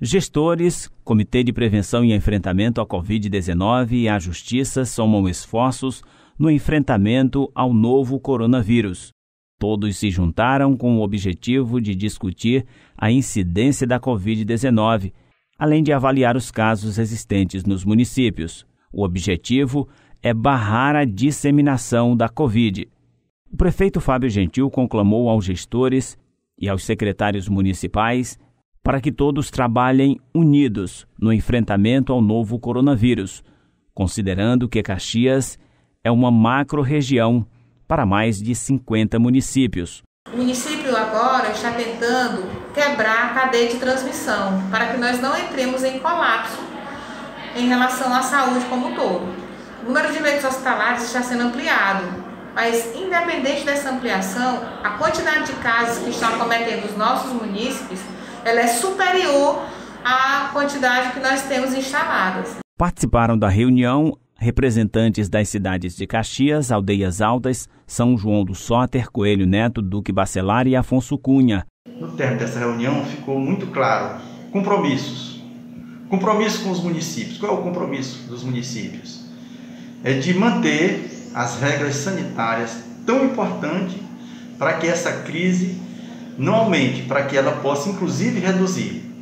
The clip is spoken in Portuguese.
Gestores, Comitê de Prevenção e Enfrentamento à Covid-19 e a Justiça somam esforços no enfrentamento ao novo coronavírus. Todos se juntaram com o objetivo de discutir a incidência da Covid-19, além de avaliar os casos existentes nos municípios. O objetivo é barrar a disseminação da Covid. O prefeito Fábio Gentil conclamou aos gestores e aos secretários municipais para que todos trabalhem unidos no enfrentamento ao novo coronavírus, considerando que Caxias é uma macro-região para mais de 50 municípios. O município agora está tentando quebrar a cadeia de transmissão para que nós não entremos em colapso em relação à saúde como um todo. O número de leitos hospitalares está sendo ampliado, mas independente dessa ampliação, a quantidade de casos que estão acometendo os nossos munícipes ela é superior à quantidade que nós temos instaladas. Participaram da reunião representantes das cidades de Caxias, Aldeias Altas, São João do Soter, Coelho Neto, Duque Bacelar e Afonso Cunha. No término dessa reunião ficou muito claro compromissos. Compromisso com os municípios. Qual é o compromisso dos municípios? É de manter as regras sanitárias tão importantes para que essa crise não aumente, para que ela possa inclusive reduzir.